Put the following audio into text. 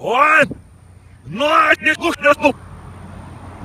Он! Ночник, ну,